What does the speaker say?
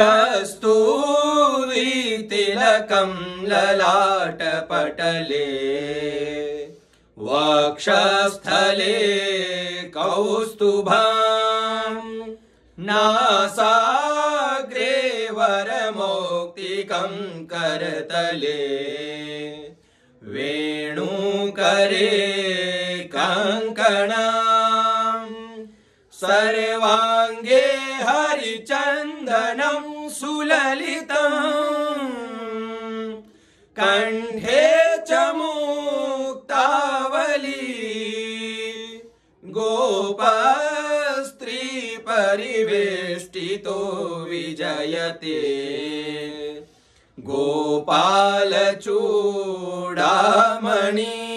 कस्तूरितिलकं ललाटपटले। वक्षस्थले कौस्तुभा नासाग्रे वरमौक्तिकं करतले। वेणुकरे कङ्कणा सर्वाङ्गे हरिचन्दनं सुललितम् कण्ठे च मुक्तावली गोपस्त्री परिवेष्टितो विजयते। गोपालचूडामणि।